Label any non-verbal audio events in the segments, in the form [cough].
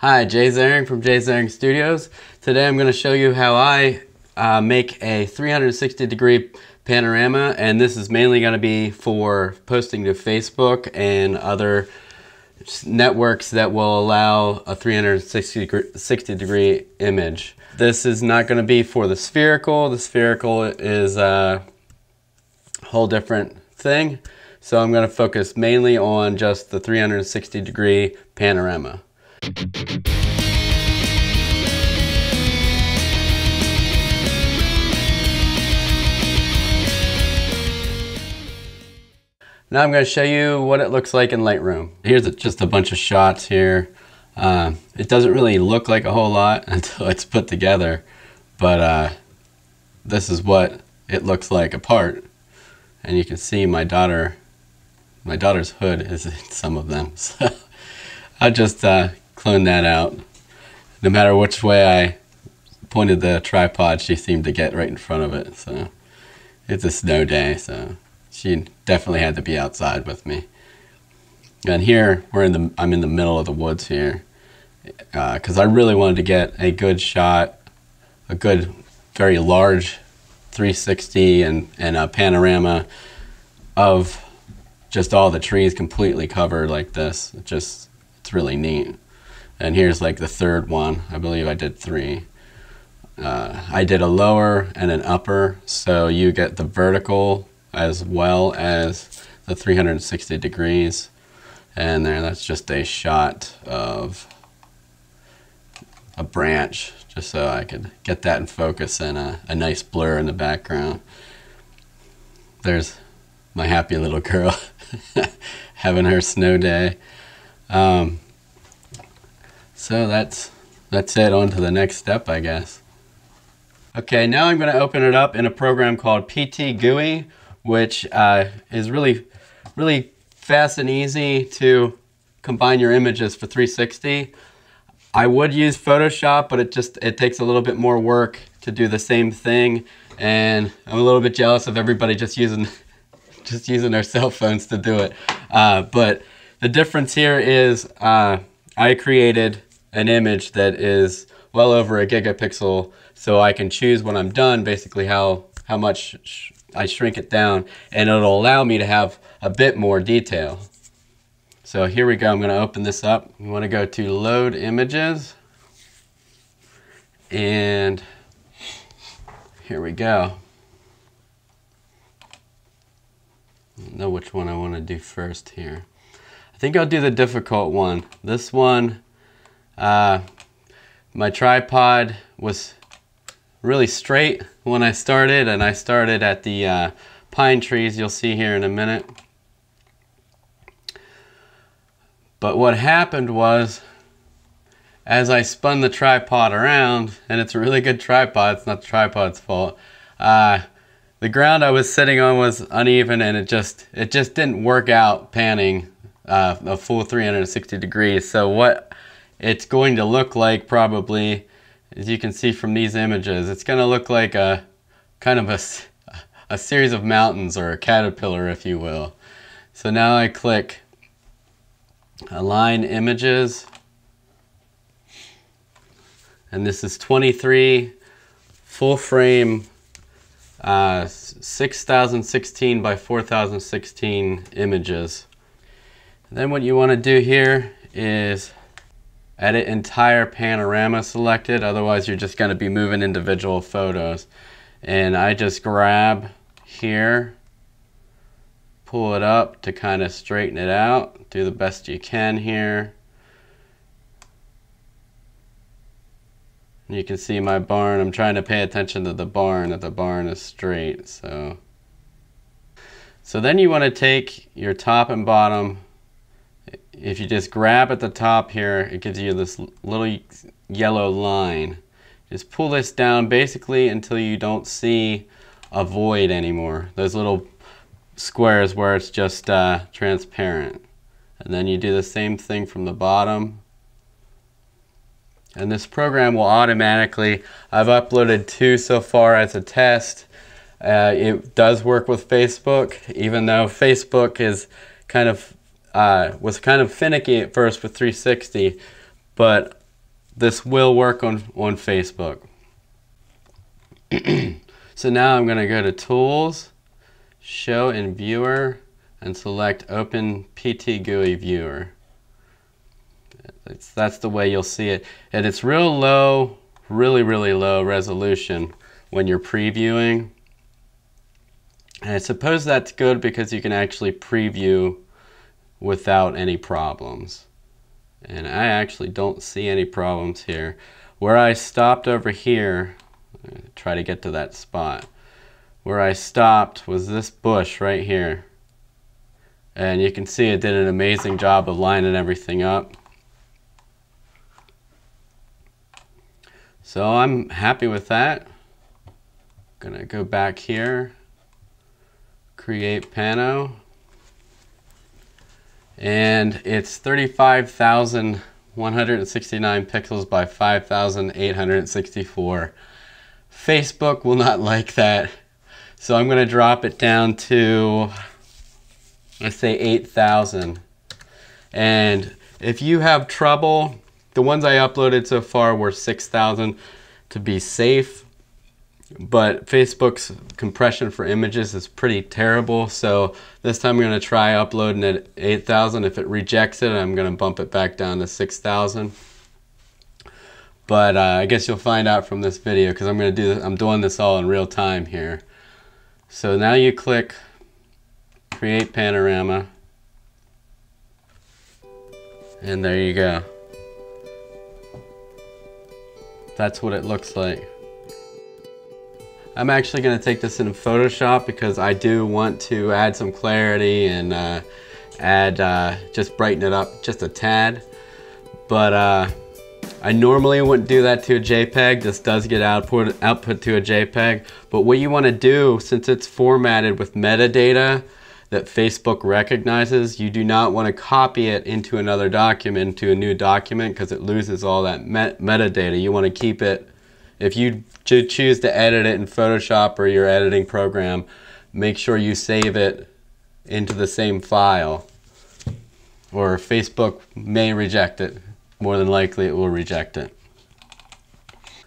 Hi, J. Zaring from J. Zaring Studios. Today I'm going to show you how I uh, make a 360 degree panorama and this is mainly going to be for posting to Facebook and other networks that will allow a 360 degree, degree image. This is not going to be for the spherical. The spherical is a whole different thing. So I'm going to focus mainly on just the 360 degree panorama. Now I'm going to show you what it looks like in Lightroom. Here's just a bunch of shots here. Uh, it doesn't really look like a whole lot [laughs] until it's put together, but uh, this is what it looks like apart. And you can see my daughter, my daughter's hood is in some of them. [laughs] So I just uh, clone that out. No matter which way I pointed the tripod, she seemed to get right in front of it. So it's a snow day, so she definitely had to be outside with me. And here we're in the I'm in the middle of the woods here because uh, I really wanted to get a good shot, a good, very large 360 and and a panorama of just all the trees completely covered like this. Just it's really neat. And here's like the third one. I believe I did three. Uh, I did a lower and an upper, so you get the vertical as well as the 360 degrees. And there, that's just a shot of a branch, just so I could get that in focus and a, a nice blur in the background. There's my happy little [laughs] girl [laughs] having her snow day. Um, so that's, that's it, on to the next step, I guess. Okay, now I'm going to open it up in a program called PTGui, which uh, is really, really fast and easy to combine your images for 360. I would use Photoshop, but it just, it takes a little bit more work to do the same thing. And I'm a little bit jealous of everybody just using, [laughs] just using their cell phones to do it. Uh, but the difference here is uh, I created an image that is well over a gigapixel so I can choose when I'm done basically how, how much sh I shrink it down and it'll allow me to have a bit more detail. So here we go, I'm going to open this up. We want to go to load images and here we go. I know which one I want to do first here. I think I'll do the difficult one. This one uh, my tripod was really straight when I started and I started at the uh, pine trees you'll see here in a minute. But what happened was as I spun the tripod around, and it's a really good tripod, it's not the tripod's fault, uh, the ground I was sitting on was uneven and it just it just didn't work out panning uh, a full 360 degrees. So what it's going to look like probably, as you can see from these images, it's going to look like a kind of a, a series of mountains or a caterpillar, if you will. So now I click Align Images, and this is 23 full frame uh, 6016 by 4016 images. And then what you want to do here is edit entire panorama selected, otherwise you're just going to be moving individual photos. And I just grab here, pull it up to kind of straighten it out, do the best you can here. You can see my barn. I'm trying to pay attention to the barn, that the barn is straight. So, so then you want to take your top and bottom if you just grab at the top here, it gives you this little yellow line. Just pull this down basically until you don't see a void anymore. Those little squares where it's just uh, transparent. And then you do the same thing from the bottom. And this program will automatically, I've uploaded two so far as a test. Uh, it does work with Facebook, even though Facebook is kind of uh, was kind of finicky at first with 360, but this will work on, on Facebook. [clears throat] so now I'm going to go to Tools, Show in Viewer, and select Open PTGui Viewer. It's, that's the way you'll see it. And it's real low, really, really low resolution when you're previewing. And I suppose that's good because you can actually preview without any problems. And I actually don't see any problems here. Where I stopped over here, try to get to that spot. Where I stopped was this bush right here. And you can see it did an amazing job of lining everything up. So I'm happy with that. Gonna go back here, create Pano, and it's 35,169 pixels by 5,864. Facebook will not [laughs] like that. So I'm gonna drop it down to, let's say 8,000. And if you have trouble the ones I uploaded so far were 6,000 to be safe, but Facebook's compression for images is pretty terrible. So this time I'm going to try uploading at 8,000. If it rejects it, I'm going to bump it back down to 6,000. But uh, I guess you'll find out from this video because I'm going to do this, I'm doing this all in real time here. So now you click create panorama and there you go. That's what it looks like. I'm actually going to take this in Photoshop because I do want to add some clarity and uh, add, uh, just brighten it up just a tad. But uh, I normally wouldn't do that to a JPEG. This does get output, output to a JPEG. But what you want to do, since it's formatted with metadata, that Facebook recognizes, you do not want to copy it into another document, to a new document, because it loses all that met metadata. You want to keep it, if you choose to edit it in Photoshop or your editing program, make sure you save it into the same file. Or Facebook may reject it. More than likely it will reject it.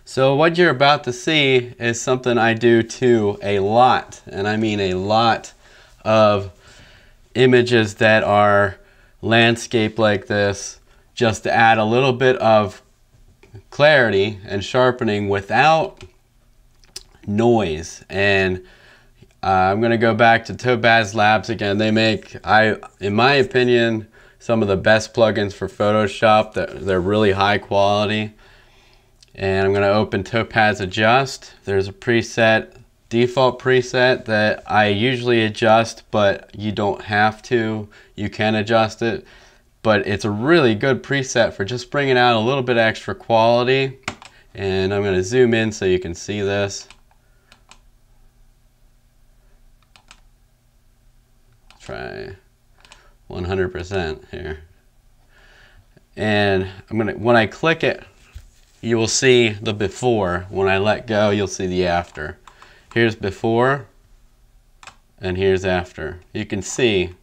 So what you're about to see is something I do to a lot, and I mean a lot of images that are landscape like this just to add a little bit of clarity and sharpening without noise. And uh, I'm gonna go back to Topaz Labs again. They make I in my opinion some of the best plugins for Photoshop. That they're really high quality. And I'm gonna open Topaz Adjust. There's a preset default preset that I usually adjust, but you don't have to. You can adjust it, but it's a really good preset for just bringing out a little bit extra quality. And I'm going to zoom in so you can see this. Try 100% here. And I'm gonna when I click it, you will see the before. When I let go, you'll see the after. Here's before and here's after. You can see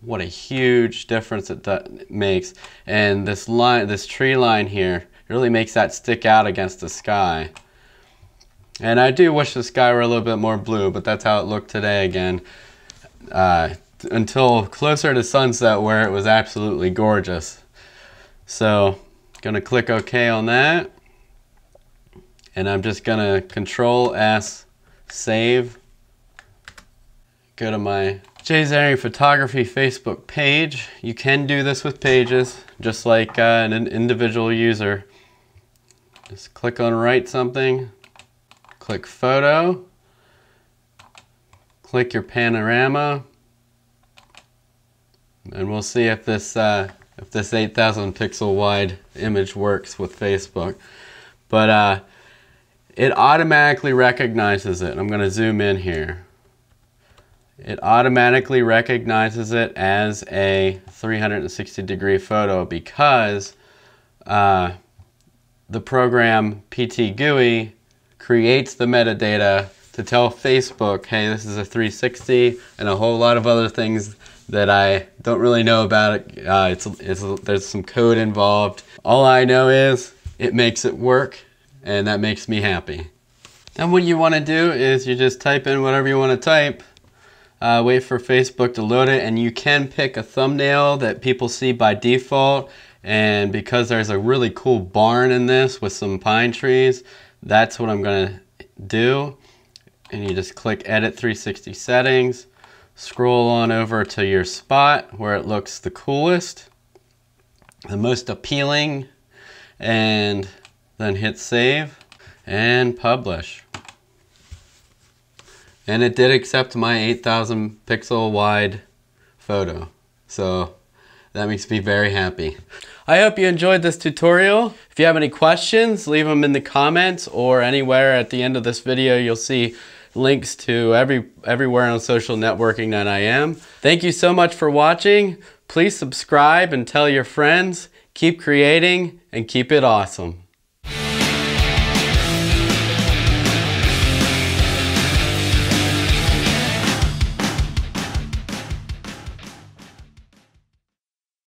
what a huge difference it makes. And this line, this tree line here, really makes that stick out against the sky. And I do wish the sky were a little bit more blue, but that's how it looked today again. Uh, until closer to sunset where it was absolutely gorgeous. So, gonna click OK on that and I'm just gonna control S save go to my J. Zaring photography Facebook page you can do this with pages just like uh, an individual user just click on write something click photo click your panorama and we'll see if this uh, if this 8000 pixel wide image works with Facebook but uh, it automatically recognizes it. I'm going to zoom in here. It automatically recognizes it as a 360 degree photo because uh, the program PTGui creates the metadata to tell Facebook, hey, this is a 360 and a whole lot of other things that I don't really know about it. Uh, it's, it's, there's some code involved. All I know is it makes it work and that makes me happy. Then what you want to do is you just type in whatever you want to type, uh, wait for Facebook to load it, and you can pick a thumbnail that people see by default. And because there's a really cool barn in this with some pine trees, that's what I'm to do. And you just click Edit 360 Settings, scroll on over to your spot where it looks the coolest, the most appealing, and then hit Save and Publish. And it did accept my 8000 pixel wide photo. So that makes me very happy. I hope you enjoyed this tutorial. If you have any questions, leave them in the comments or anywhere at the end of this video. You'll see links to every everywhere on social networking that I am. Thank you so much for watching. Please subscribe and tell your friends. Keep creating and keep it awesome.